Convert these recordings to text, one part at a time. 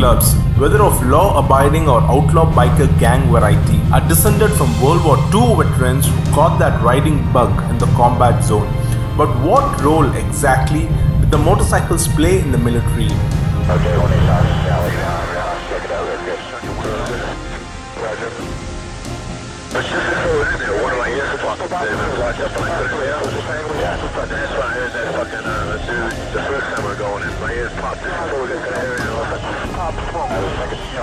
clubs, whether of law abiding or outlaw biker gang variety, are descended from World War II veterans who caught that riding bug in the combat zone. But what role exactly did the motorcycles play in the military? Okay, one is out, Sally. Check it out, there, good. Roger. It's just so in there, what do I hear? That's fine, that's fucking, uh, dude, the first time we're going in, my ears popped, this what we're gonna hear,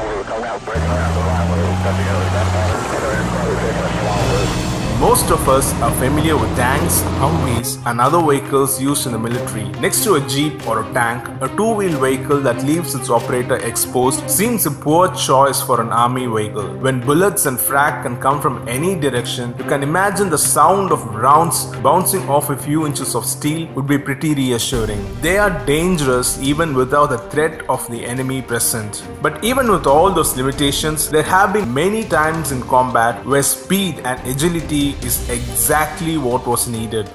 we were coming out, breaking around the line, where we got together, that matter, and probably taking a swallow. Most of us are familiar with tanks, Humvees, and other vehicles used in the military. Next to a jeep or a tank, a two-wheel vehicle that leaves its operator exposed seems a poor choice for an army vehicle. When bullets and frag can come from any direction, you can imagine the sound of rounds bouncing off a few inches of steel would be pretty reassuring. They are dangerous even without the threat of the enemy present. But even with all those limitations, there have been many times in combat where speed and agility is exactly what was needed.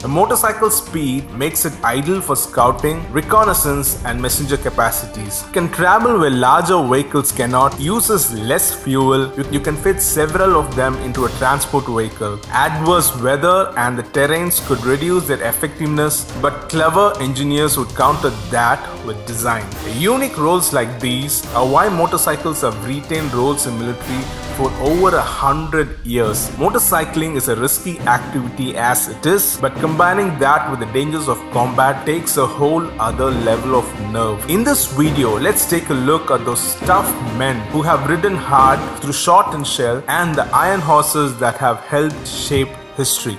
The motorcycle speed makes it ideal for scouting, reconnaissance, and messenger capacities. It can travel where larger vehicles cannot, uses less fuel, you, you can fit several of them into a transport vehicle. Adverse weather and the terrains could reduce their effectiveness, but clever engineers would counter that with design. Unique roles like these are why motorcycles have retained roles in military for over a hundred years. Motorcycling is a risky activity as it is, but combining that with the dangers of combat takes a whole other level of nerve. In this video, let's take a look at those tough men who have ridden hard through shot and shell and the iron horses that have helped shape history.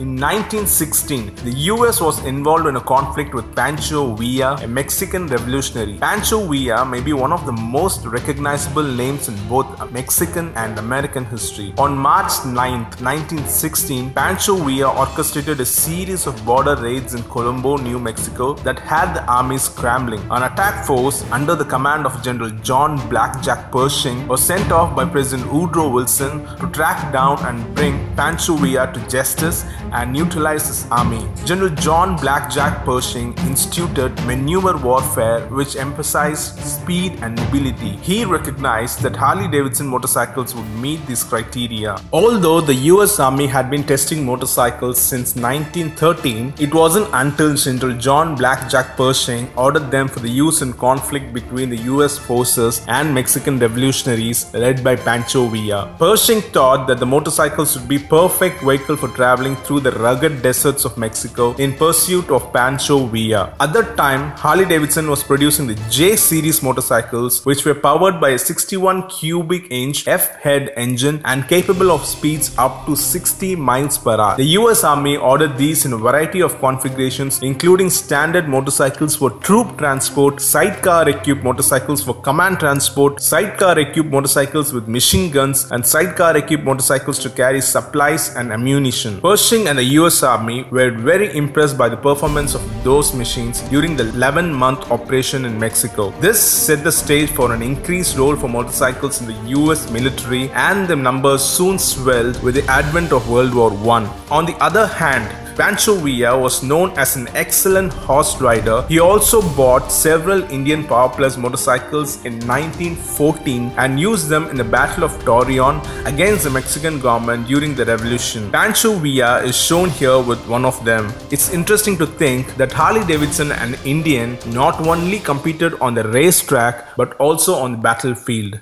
In 1916, the US was involved in a conflict with Pancho Villa, a Mexican revolutionary. Pancho Villa may be one of the most recognizable names in both Mexican and American history. On March 9, 1916, Pancho Villa orchestrated a series of border raids in Columbus, New Mexico that had the army scrambling. An attack force under the command of General John Blackjack Pershing was sent off by President Woodrow Wilson to track down and bring Pancho Villa to justice and neutralize his army. General John Blackjack Pershing instituted maneuver warfare which emphasized speed and mobility. He recognized that Harley Davidson motorcycles would meet these criteria. Although the US Army had been testing motorcycles since 1913, it wasn't until General John Blackjack Pershing ordered them for the use in conflict between the US forces and Mexican revolutionaries led by Pancho Villa. Pershing thought that the motorcycles would be perfect vehicle for traveling through the rugged deserts of Mexico in pursuit of Pancho Villa. At that time, Harley Davidson was producing the J series motorcycles, which were powered by a 61 cubic inch F head engine and capable of speeds up to 60 miles per hour. The US Army ordered these in a variety of configurations, including standard motorcycles for troop transport, sidecar equipped motorcycles for command transport, sidecar equipped motorcycles with machine guns, and sidecar equipped motorcycles to carry supplies and ammunition. Pershing and the US Army were very impressed by the performance of those machines during the 11 month operation in Mexico. This set the stage for an increased role for motorcycles in the US military, and the numbers soon swelled with the advent of World War I. On the other hand, Pancho Villa was known as an excellent horse rider. He also bought several Indian Power Plus motorcycles in 1914 and used them in the Battle of Torreon against the Mexican government during the revolution. Pancho Villa is shown here with one of them. It's interesting to think that Harley Davidson and Indian not only competed on the racetrack but also on the battlefield.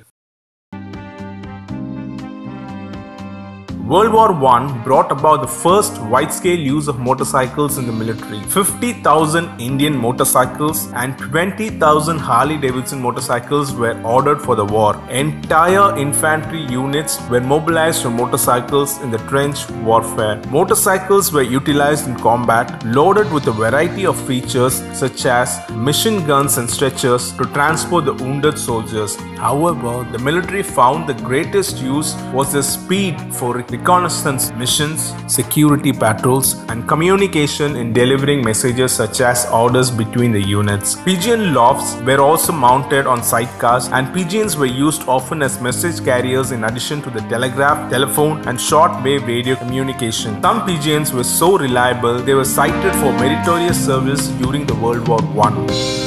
World War I brought about the first wide scale use of motorcycles in the military. 50,000 Indian motorcycles and 20,000 Harley Davidson motorcycles were ordered for the war. Entire infantry units were mobilized for motorcycles in the trench warfare. Motorcycles were utilized in combat, loaded with a variety of features such as machine guns and stretchers to transport the wounded soldiers. However, the military found the greatest use was the speed for reconnaissance missions, security patrols, and communication in delivering messages such as orders between the units. Pigeon lofts were also mounted on sidecars, and pigeons were used often as message carriers in addition to the telegraph, telephone, and short-wave radio communication. Some pigeons were so reliable they were cited for meritorious service during the World War I.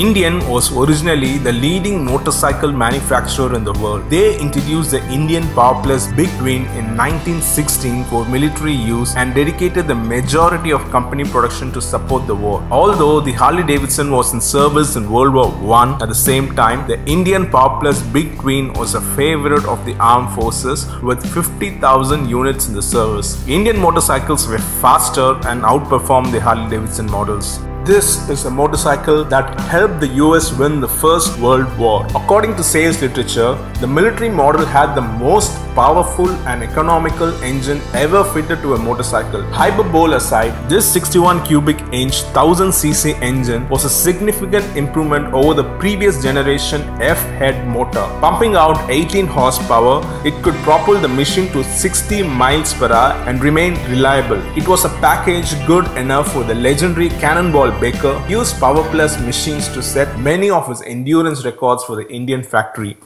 Indian was originally the leading motorcycle manufacturer in the world. They introduced the Indian Power Plus Big Twin in 1916 for military use and dedicated the majority of company production to support the war. Although the Harley Davidson was in service in World War I at the same time, the Indian Power Plus Big Twin was a favorite of the armed forces with 50,000 units in the service. Indian motorcycles were faster and outperformed the Harley Davidson models. This is a motorcycle that helped the US win the First World War. According to sales literature, the military model had the most powerful and economical engine ever fitted to a motorcycle. Hyperbole aside, this 61 cubic inch 1000cc engine was a significant improvement over the previous generation F-head motor. Pumping out 18 horsepower, it could propel the machine to 60 miles per hour and remain reliable. It was a package good enough for the legendary Cannonball Baker used Power Plus machines to set many of his endurance records for the Indian factory.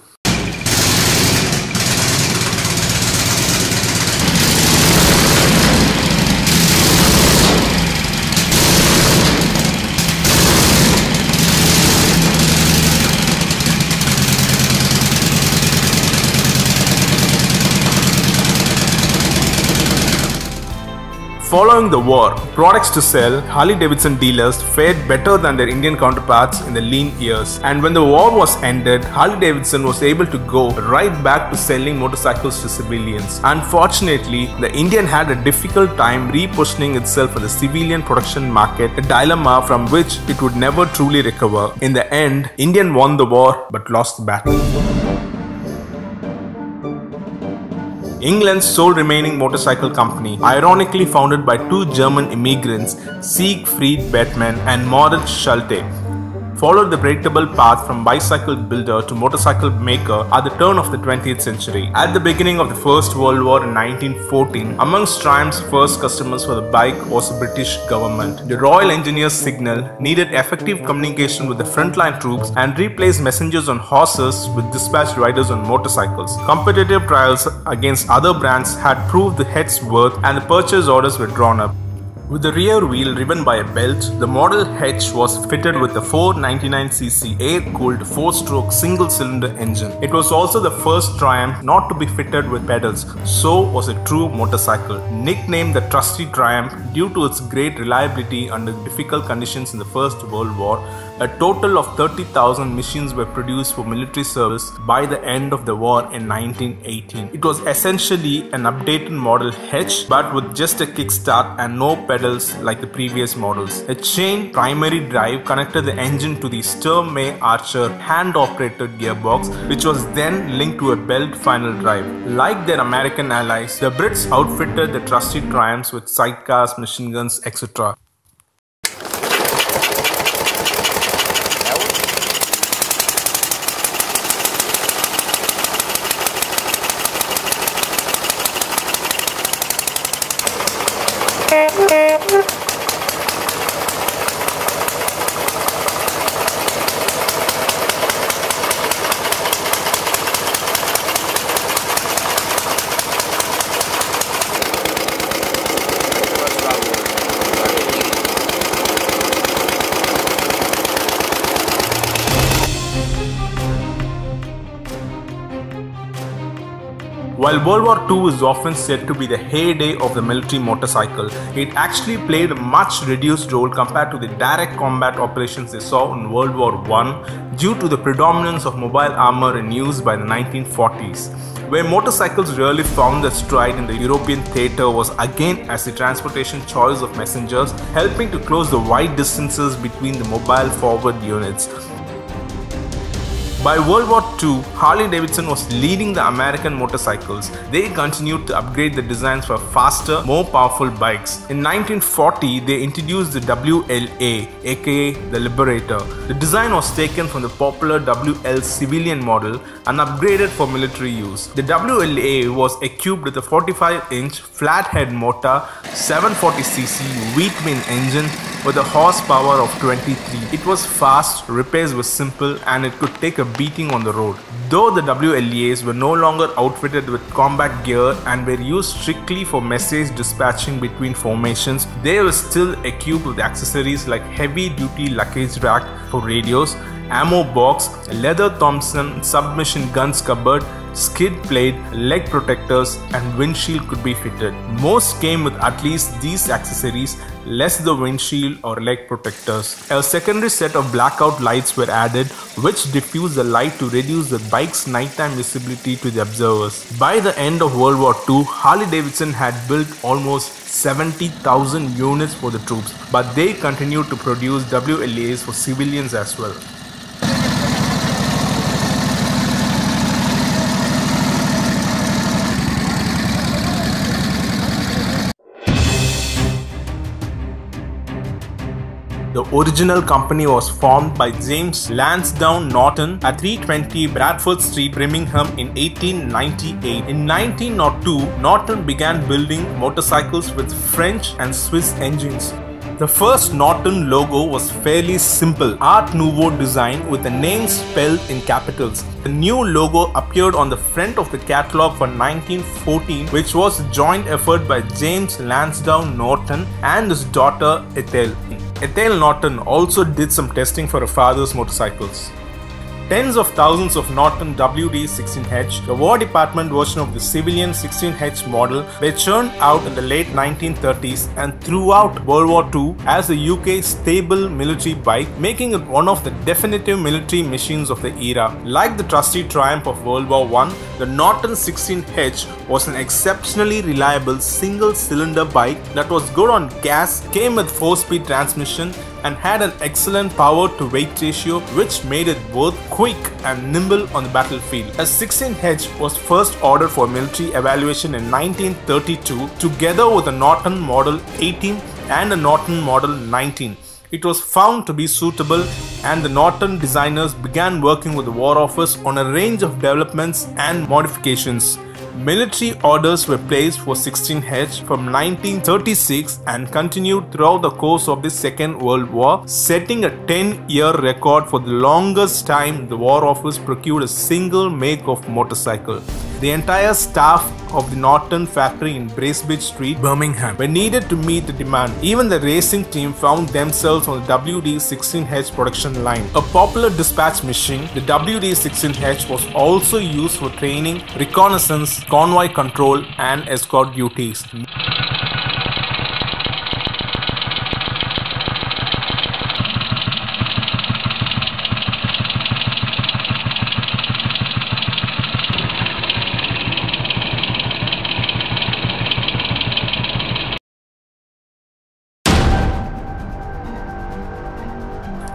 Following the war, products to sell, Harley Davidson dealers fared better than their Indian counterparts in the lean years. And when the war was ended, Harley Davidson was able to go right back to selling motorcycles to civilians. Unfortunately, the Indian had a difficult time repositioning itself for the civilian production market, a dilemma from which it would never truly recover. In the end, Indian won the war but lost the battle. England's sole remaining motorcycle company, ironically founded by two German immigrants, Siegfried Bettmann and Moritz Schulte, followed the predictable path from bicycle builder to motorcycle maker at the turn of the 20th century. At the beginning of the First World War in 1914, amongst Triumph's first customers for the bike was the British government. The Royal Engineers Signal needed effective communication with the frontline troops and replaced messengers on horses with dispatch riders on motorcycles. Competitive trials against other brands had proved the head's worth and the purchase orders were drawn up. With the rear wheel driven by a belt, the Model H was fitted with a 499cc air-cooled 4-stroke single-cylinder engine. It was also the first Triumph not to be fitted with pedals, so was a true motorcycle. Nicknamed the Trusty Triumph due to its great reliability under difficult conditions in the First World War, a total of 30,000 machines were produced for military service by the end of the war in 1918. It was essentially an updated Model H but with just a kickstart and no pedals like the previous models. A chain primary drive connected the engine to the Sturmey Archer hand-operated gearbox which was then linked to a belt final drive. Like their American allies, the Brits outfitted the trusty Triumphs with sidecars, machine guns, etc. While World War II is often said to be the heyday of the military motorcycle, it actually played a much reduced role compared to the direct combat operations they saw in World War I due to the predominance of mobile armor in use by the 1940s. Where motorcycles really found their stride in the European theatre was again as the transportation choice of messengers, helping to close the wide distances between the mobile forward units. By World War II, Harley Davidson was leading the American motorcycles. They continued to upgrade the designs for faster, more powerful bikes. In 1940, they introduced the WLA, aka the Liberator. The design was taken from the popular WL civilian model and upgraded for military use. The WLA was equipped with a 45 inch flathead motor, 740cc V-twin engine with a horsepower of 23. It was fast, repairs were simple, and it could take a beating on the road. Though the WLAs were no longer outfitted with combat gear and were used strictly for message dispatching between formations, they were still equipped with accessories like heavy duty luggage rack for radios, ammo box, leather Thompson submachine guns cupboard, skid plate, leg protectors, and windshield could be fitted. Most came with at least these accessories, less the windshield or leg protectors. A secondary set of blackout lights were added, which diffuse the light to reduce the bike's nighttime visibility to the observers. By the end of World War II, Harley Davidson had built almost 70,000 units for the troops, but they continued to produce WLAs for civilians as well. The original company was formed by James Lansdowne Norton at 320 Bradford Street, Birmingham in 1898. In 1902, Norton began building motorcycles with French and Swiss engines. The first Norton logo was fairly simple, Art Nouveau design with the name spelled in capitals. The new logo appeared on the front of the catalog for 1914, which was a joint effort by James Lansdowne Norton and his daughter Ethel. Ethel Norton also did some testing for her father's motorcycles. Tens of thousands of Norton WD-16H, the War Department version of the civilian 16H model, were churned out in the late 1930s and throughout World War II as the UK's stable military bike, making it one of the definitive military machines of the era. Like the trusty Triumph of World War I, the Norton 16H was an exceptionally reliable single-cylinder bike that was good on gas, came with 4-speed transmission, and had an excellent power to weight ratio which made it both quick and nimble on the battlefield. A 16H was first ordered for military evaluation in 1932 together with a Norton Model 18 and a Norton Model 19. It was found to be suitable and the Norton designers began working with the War Office on a range of developments and modifications. Military orders were placed for 16H from 1936 and continued throughout the course of the Second World War, setting a 10 year record for the longest time the War Office procured a single make of motorcycle. The entire staff of the Norton factory in Bracebridge Street, Birmingham, were needed to meet the demand. Even the racing team found themselves on the WD-16H production line. A popular dispatch machine, the WD-16H was also used for training, reconnaissance, convoy control, and escort duties.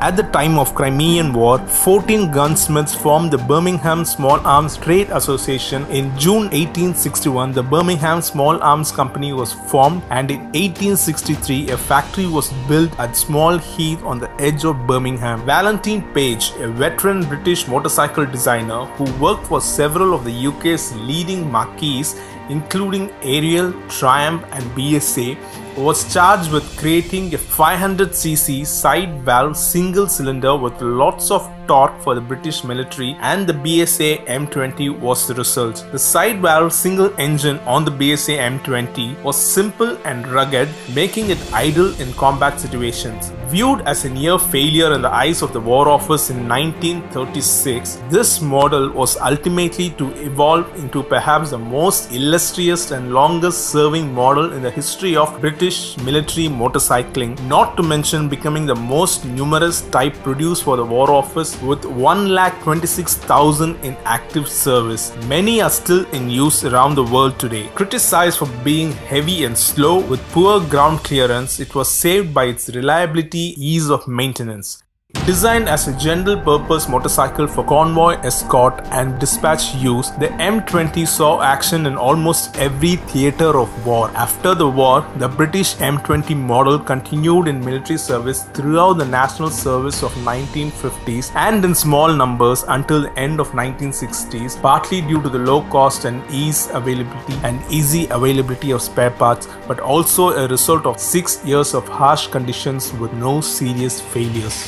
At the time of Crimean War, 14 gunsmiths formed the Birmingham Small Arms Trade Association. In June 1861, the Birmingham Small Arms Company was formed, and in 1863, a factory was built at Small Heath on the edge of Birmingham. Valentine Page, a veteran British motorcycle designer who worked for several of the UK's leading marques, including Ariel, Triumph, and BSA, was charged with creating a 500cc side valve single cylinder with lots of torque for the British military and the BSA M20 was the result. The side valve single engine on the BSA M20 was simple and rugged, making it ideal in combat situations. Viewed as a near failure in the eyes of the War Office in 1936, this model was ultimately to evolve into perhaps the most illustrious and longest serving model in the history of British military motorcycling, not to mention becoming the most numerous type produced for the War Office with 1,26,000 in active service. Many are still in use around the world today. Criticized for being heavy and slow with poor ground clearance, it was saved by its reliability, ease of maintenance. Designed as a general purpose motorcycle for convoy, escort, and dispatch use, the M20 saw action in almost every theatre of war. After the war, the British M20 model continued in military service throughout the national service of 1950s and in small numbers until the end of 1960s, partly due to the low cost and ease availability and easy availability of spare parts, but also a result of 6 years of harsh conditions with no serious failures.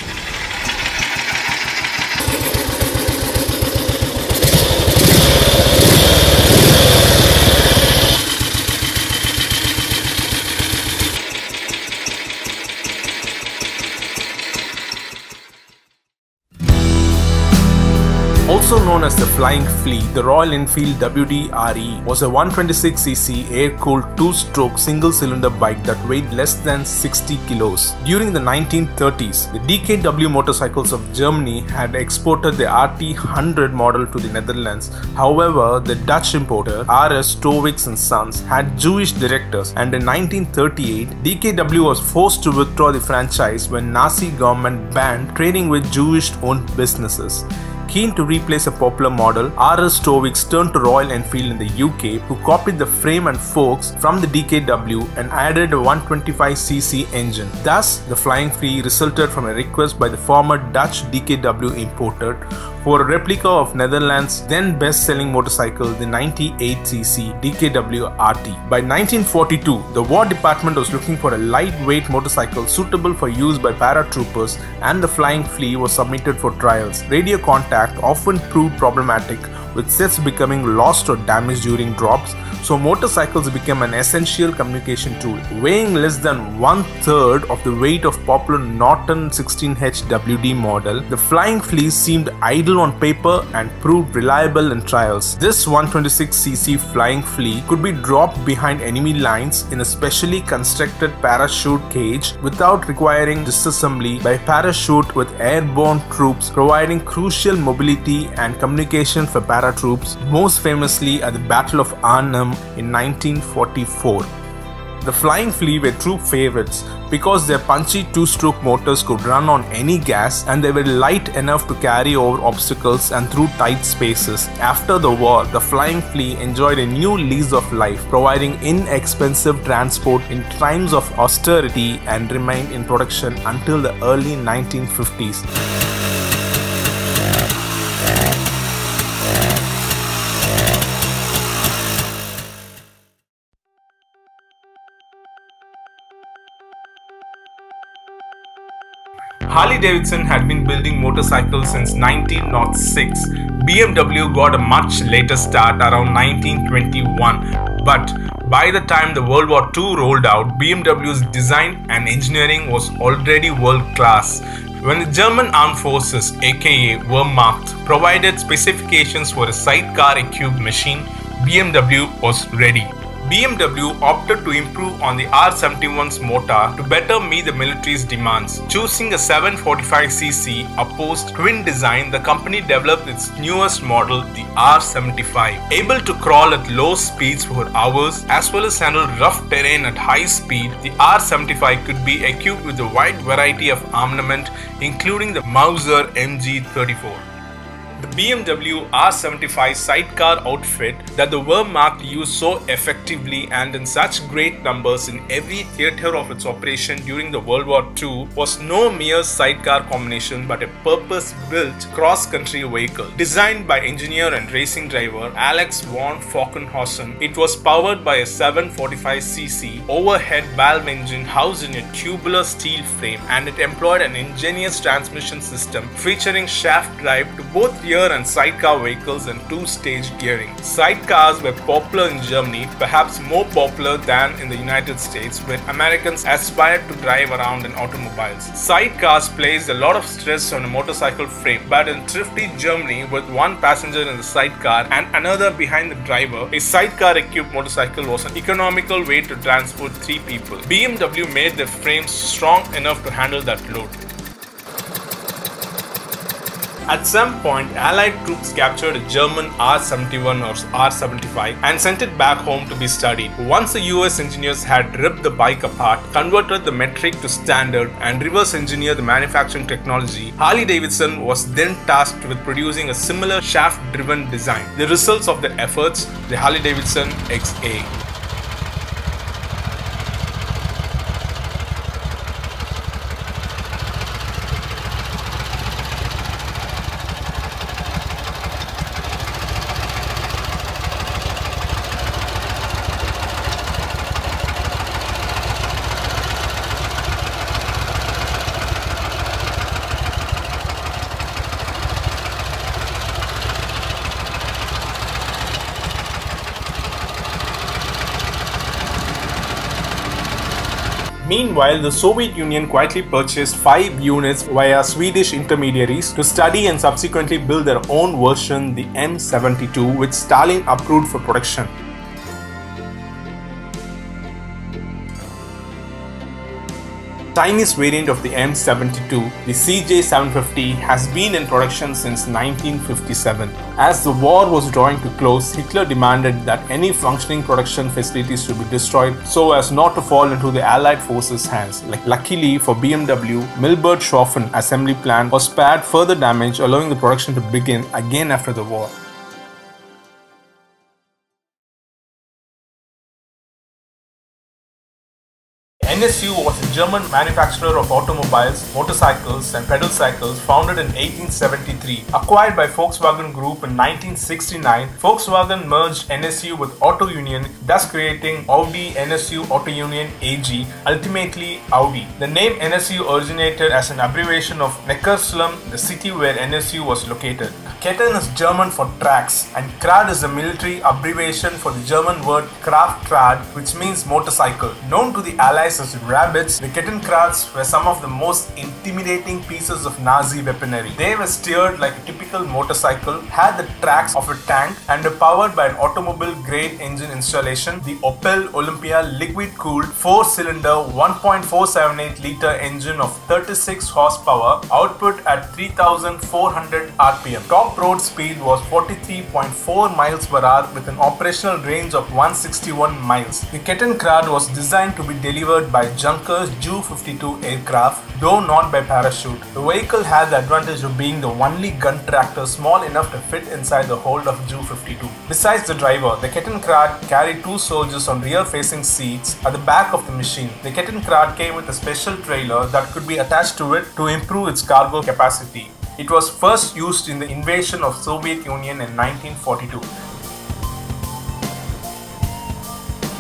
Flying Flea, the Royal Enfield WDRE was a 126cc air-cooled two-stroke single-cylinder bike that weighed less than 60 kilos. During the 1930s, the DKW motorcycles of Germany had exported the RT100 model to the Netherlands. However, the Dutch importer RS Stokvis and Sons had Jewish directors and in 1938, DKW was forced to withdraw the franchise when Nazi government banned trading with Jewish-owned businesses. Keen to replace a popular model, RS Stokvis turned to Royal Enfield in the UK, who copied the frame and forks from the DKW and added a 125cc engine. Thus, the Flying Flea resulted from a request by the former Dutch DKW importer for a replica of Netherlands' then best-selling motorcycle, the 98cc DKW RT. By 1942, the War Department was looking for a lightweight motorcycle suitable for use by paratroopers and the Flying Flea was submitted for trials. Radio contact often proved problematic with sets becoming lost or damaged during drops, so motorcycles became an essential communication tool. Weighing less than one third of the weight of popular Norton 16H WD model, the Flying Flea seemed idle on paper and proved reliable in trials. This 126cc Flying Flea could be dropped behind enemy lines in a specially constructed parachute cage without requiring disassembly by parachute with airborne troops, providing crucial mobility and communication for paratroops, most famously at the Battle of Arnhem in 1944. The Flying Flea were true favorites because their punchy two stroke motors could run on any gas and they were light enough to carry over obstacles and through tight spaces. After the war, the Flying Flea enjoyed a new lease of life, providing inexpensive transport in times of austerity and remained in production until the early 1950s. Harley Davidson had been building motorcycles since 1906. BMW got a much later start around 1921, but by the time the World War II rolled out, BMW's design and engineering was already world class. When the German Armed Forces, aka Wehrmacht, provided specifications for a sidecar equipped machine, BMW was ready. BMW opted to improve on the R71's motor to better meet the military's demands. Choosing a 745cc opposed twin design, the company developed its newest model, the R75. Able to crawl at low speeds for hours as well as handle rough terrain at high speed, the R75 could be equipped with a wide variety of armament including the Mauser MG34 the BMW R75 sidecar outfit that the Wehrmacht used so effectively and in such great numbers in every theatre of its operation during the World War II was no mere sidecar combination but a purpose-built cross-country vehicle. Designed by engineer and racing driver Alex von Falkenhausen, it was powered by a 745cc overhead valve engine housed in a tubular steel frame and it employed an ingenious transmission system featuring shaft drive to both rear and sidecar vehicles and two-stage gearing. Sidecars were popular in Germany, perhaps more popular than in the United States, where Americans aspired to drive around in automobiles. Sidecars placed a lot of stress on a motorcycle frame, but in thrifty Germany, with one passenger in the sidecar and another behind the driver, a sidecar-equipped motorcycle was an economical way to transport three people. BMW made their frames strong enough to handle that load. At some point, Allied troops captured a German R-71 or R-75 and sent it back home to be studied. Once the US engineers had ripped the bike apart, converted the metric to standard and reverse engineered the manufacturing technology, Harley Davidson was then tasked with producing a similar shaft-driven design. The results of their efforts, the Harley Davidson XA. Meanwhile, the Soviet Union quietly purchased five units via Swedish intermediaries to study and subsequently build their own version, the M72, which Stalin approved for production. Chinese variant of the M72, the CJ750, has been in production since 1957. As the war was drawing to close, Hitler demanded that any functioning production facilities should be destroyed so as not to fall into the Allied forces' hands. Like luckily for BMW, Milbertshofen assembly plant was spared further damage, allowing the production to begin again after the war. NSU was a German manufacturer of automobiles, motorcycles, and pedal cycles founded in 1873. Acquired by Volkswagen Group in 1969, Volkswagen merged NSU with Auto Union, thus creating Audi NSU Auto Union AG, ultimately Audi. The name NSU originated as an abbreviation of Neckarsulm, the city where NSU was located. Ketten is German for tracks, and Krad is a military abbreviation for the German word Kraftrad, which means motorcycle. Known to the Allies as rabbits, the Kettenkrads were some of the most intimidating pieces of Nazi weaponry. They were steered like a typical motorcycle, had the tracks of a tank, and were powered by an automobile grade engine installation, the Opel Olympia liquid cooled 4 cylinder 1.478 liter engine of 36 horsepower, output at 3400 rpm. Top road speed was 43.4 miles per hour with an operational range of 161 miles. The Kettenkrad was designed to be delivered by Junkers Ju-52 aircraft, though not by parachute. The vehicle had the advantage of being the only gun tractor small enough to fit inside the hold of Ju-52. Besides the driver, the Kettenkrad carried two soldiers on rear-facing seats at the back of the machine. The Kettenkrad came with a special trailer that could be attached to it to improve its cargo capacity. It was first used in the invasion of Soviet Union in 1942.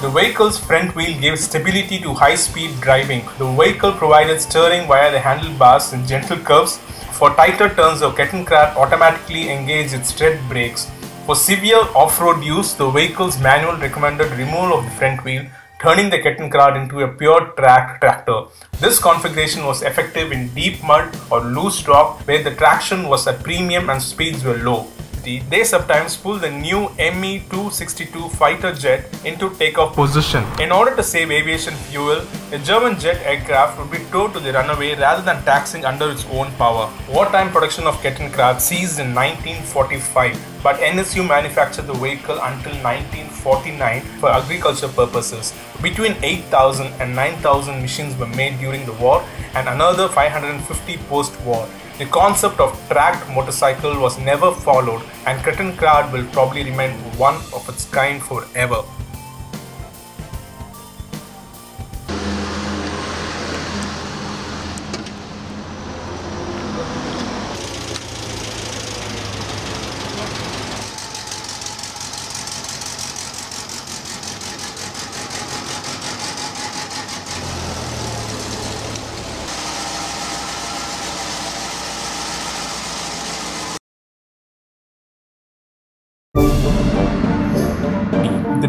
The vehicle's front wheel gave stability to high-speed driving. The vehicle provided steering via the handlebars in gentle curves. For tighter turns, the Kettenkrad automatically engaged its tread brakes. For severe off-road use, the vehicle's manual recommended removal of the front wheel, turning the Kettenkrad into a pure track tractor. This configuration was effective in deep mud or loose rock where the traction was at premium and speeds were low. They sometimes pull the new Me-262 fighter jet into takeoff position. In order to save aviation fuel, a German jet aircraft would be towed to the runway rather than taxing under its own power. Wartime production of Kettenkrad ceased in 1945, but NSU manufactured the vehicle until 1949 for agriculture purposes. Between 8,000 and 9,000 machines were made during the war and another 550 post-war. The concept of tracked motorcycle was never followed and Kettenkrad will probably remain one of its kind forever.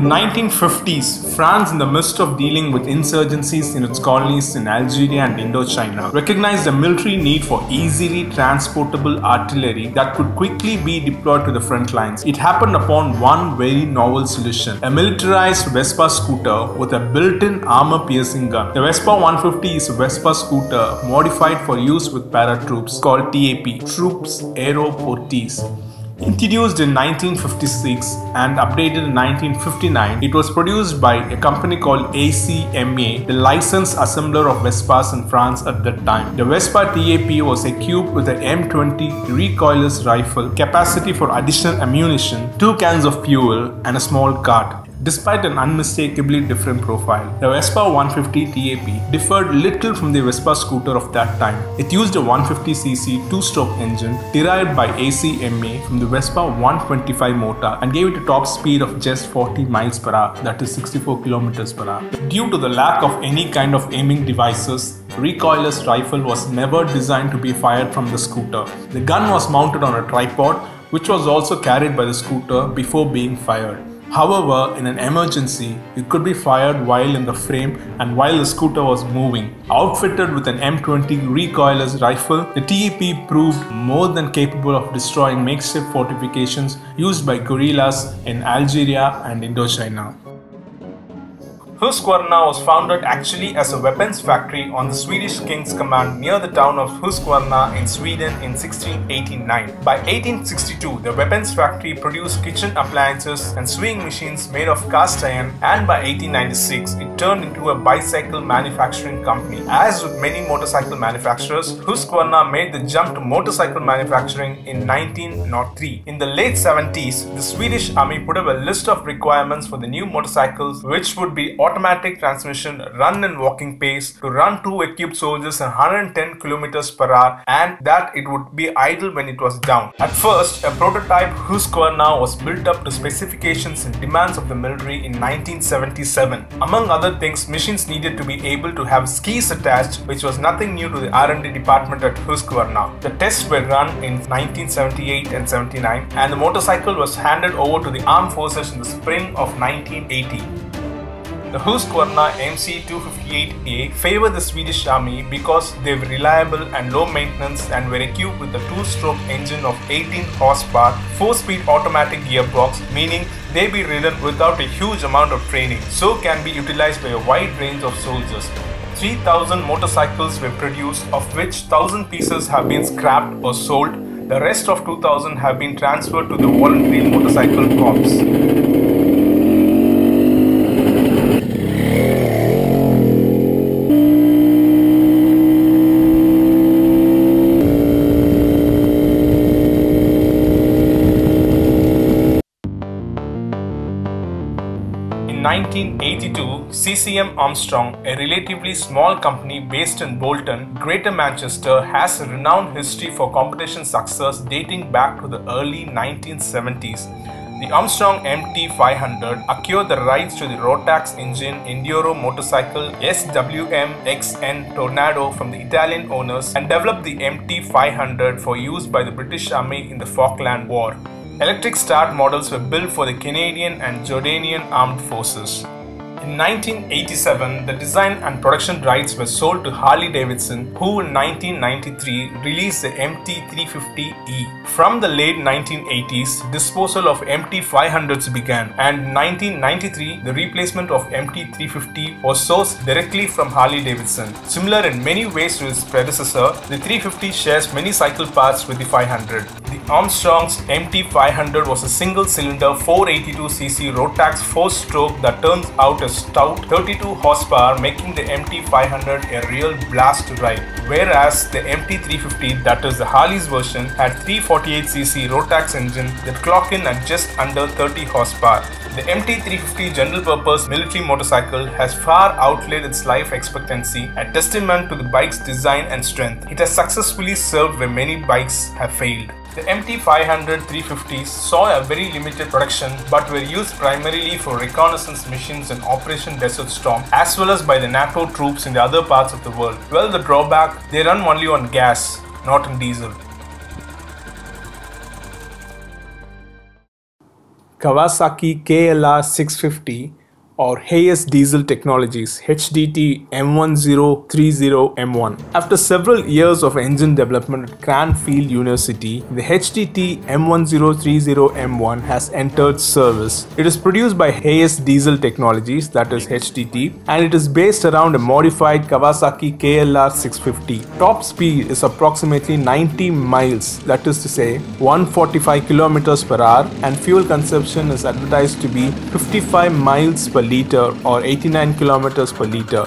1950s, France, in the midst of dealing with insurgencies in its colonies in Algeria and Indochina, recognized the military need for easily transportable artillery that could quickly be deployed to the front lines. It happened upon one very novel solution a militarized Vespa scooter with a built in armor piercing gun. The Vespa 150 is a Vespa scooter modified for use with paratroops called TAP, Troops Aeroportees. Introduced in 1956 and updated in 1959, it was produced by a company called ACMA, the licensed assembler of Vespas in France at that time. The Vespa TAP was equipped with an M20 recoilless rifle, capacity for additional ammunition, two cans of fuel, and a small cart. Despite an unmistakably different profile, the Vespa 150 TAP differed little from the Vespa scooter of that time. It used a 150cc two-stroke engine derived by ACMA from the Vespa 125 motor and gave it a top speed of just 40 miles per hour, that is 64 kilometers per hour. Due to the lack of any kind of aiming devices, the recoilless rifle was never designed to be fired from the scooter. The gun was mounted on a tripod which was also carried by the scooter before being fired. However, in an emergency, it could be fired while in the frame and while the scooter was moving. Outfitted with an M20 recoilless rifle, the TAP proved more than capable of destroying makeshift fortifications used by guerrillas in Algeria and Indochina. Husqvarna was founded actually as a weapons factory on the Swedish king's command near the town of Husqvarna in Sweden in 1689. By 1862, the weapons factory produced kitchen appliances and sewing machines made of cast iron and by 1896, it turned into a bicycle manufacturing company. As with many motorcycle manufacturers, Husqvarna made the jump to motorcycle manufacturing in 1903. In the late 70s, the Swedish army put up a list of requirements for the new motorcycles which would be automatic transmission, run in walking pace, to run two equipped soldiers at 110 km per hour, and that it would be idle when it was down. At first, a prototype Husqvarna was built up to specifications and demands of the military in 1977. Among other things, machines needed to be able to have skis attached, which was nothing new to the R&D department at Husqvarna. The tests were run in 1978 and 79, and the motorcycle was handed over to the armed forces in the spring of 1980. The Husqvarna MC258A favored the Swedish army because they were reliable and low maintenance and were equipped with a two-stroke engine of 18 horsepower, 4-speed automatic gearbox, meaning they be ridden without a huge amount of training, so can be utilized by a wide range of soldiers. 3,000 motorcycles were produced, of which 1,000 pieces have been scrapped or sold. The rest of 2,000 have been transferred to the Voluntary Motorcycle Corps. 1982, CCM Armstrong, a relatively small company based in Bolton, Greater Manchester, has a renowned history for competition success dating back to the early 1970s. The Armstrong MT500 acquired the rights to the Rotax engine enduro motorcycle SWM XN Tornado from the Italian owners and developed the MT500 for use by the British Army in the Falkland War. Electric start models were built for the Canadian and Jordanian armed forces. In 1987, the design and production rights were sold to Harley Davidson, who in 1993 released the MT350E. From the late 1980s, disposal of MT500s began, and in 1993, the replacement of MT350 was sourced directly from Harley Davidson. Similar in many ways to its predecessor, the 350 shares many cycle parts with the 500. The Armstrong's MT500 was a single cylinder 482cc Rotax 4 stroke that turns out a stout 32 horsepower, making the MT500 a real blast to ride. Whereas the MT350, that is the Harley's version, had 348cc Rotax engine that clocked in at just under 30 horsepower. The MT350 general purpose military motorcycle has far outlived its life expectancy, a testament to the bike's design and strength. It has successfully served where many bikes have failed. The MT500 350s saw a very limited production but were used primarily for reconnaissance missions in Operation Desert Storm as well as by the NATO troops in the other parts of the world. Well, the drawback, they run only on gas, not on diesel. Kawasaki KLR 650 or Hayes Diesel Technologies HDT M1030M1. After several years of engine development at Cranfield University, the HDT M1030M1 has entered service. It is produced by Hayes Diesel Technologies, that is HDT, and it is based around a modified Kawasaki KLR 650. Top speed is approximately 90 miles, that is to say 145 kilometers per hour, and fuel consumption is advertised to be 55 miles per liter or 89 kilometers per liter.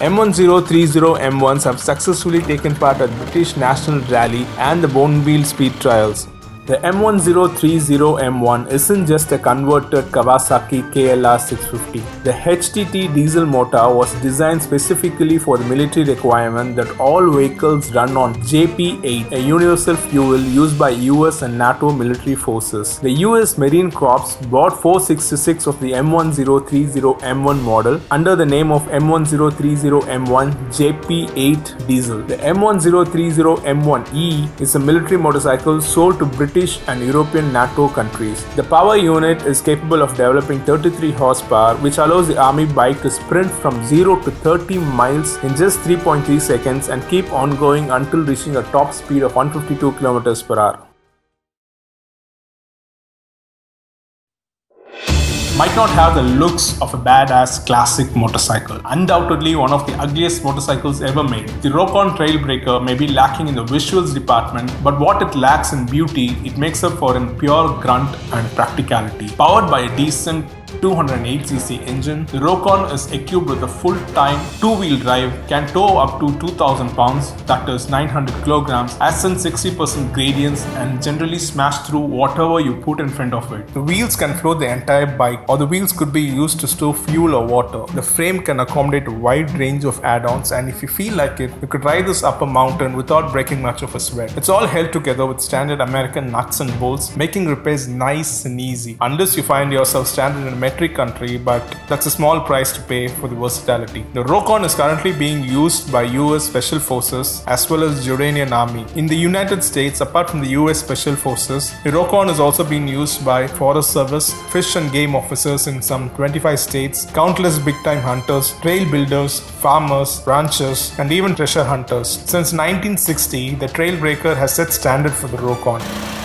M1030 M1s have successfully taken part at British National Rally and the Bonneville Speed Trials. The M1030M1 isn't just a converted Kawasaki KLR 650. The HDT diesel motor was designed specifically for the military requirement that all vehicles run on JP8, a universal fuel used by US and NATO military forces. The US Marine Corps bought 466 of the M1030M1 model under the name of M1030M1 JP8 diesel. The M1030M1E is a military motorcycle sold to British British and European NATO countries. The power unit is capable of developing 33 horsepower, which allows the army bike to sprint from 0 to 30 miles in just 3.3 seconds and keep on going until reaching a top speed of 152 km per hour. Might not have the looks of a badass classic motorcycle. Undoubtedly one of the ugliest motorcycles ever made. The Rokon Trailbreaker may be lacking in the visuals department, but what it lacks in beauty, it makes up for in pure grunt and practicality. Powered by a decent 208cc engine, the Rokon is equipped with a full-time two-wheel drive, can tow up to 2000 pounds, that is 900 kilograms, in 60% gradients and generally smash through whatever you put in front of it. The wheels can float the entire bike or the wheels could be used to store fuel or water. The frame can accommodate a wide range of add-ons and if you feel like it, you could ride this up a mountain without breaking much of a sweat. It's all held together with standard American nuts and bolts, making repairs nice and easy. Unless you find yourself stranded in metric country, but that's a small price to pay for the versatility. The Rokon is currently being used by US Special Forces as well as Jordanian Army. In the United States, apart from the US Special Forces, the Rokon is also being used by Forest Service, Fish and Game officers in some 25 states, countless big-time hunters, trail builders, farmers, ranchers, and even treasure hunters. Since 1960, the Trailbreaker has set standard for the Rokon.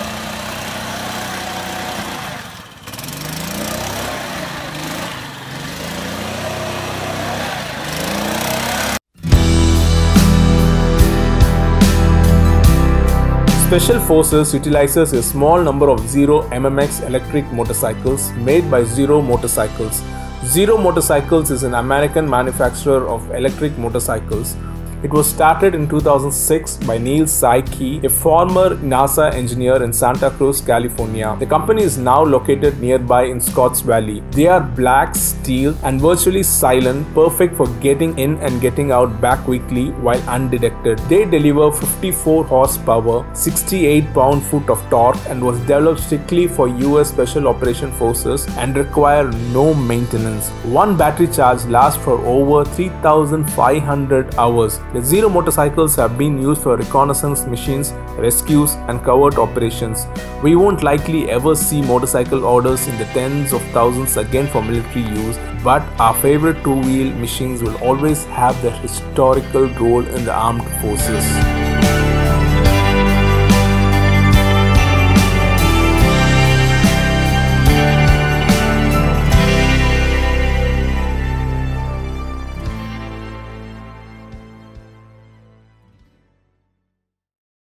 Special Forces utilizes a small number of Zero MMX electric motorcycles made by Zero Motorcycles. Zero Motorcycles is an American manufacturer of electric motorcycles it was started in 2006 by Neal Saiki, a former NASA engineer in Santa Cruz, California. The company is now located nearby in Scotts Valley. They are black, steel, and virtually silent, perfect for getting in and getting out back quickly while undetected. They deliver 54 horsepower, 68 pound-foot of torque, and was developed strictly for US Special Operation Forces and require no maintenance. One battery charge lasts for over 3,500 hours. The Zero motorcycles have been used for reconnaissance missions, rescues, and covert operations. We won't likely ever see motorcycle orders in the tens of thousands again for military use, but our favorite two wheel machines will always have their historical role in the armed forces.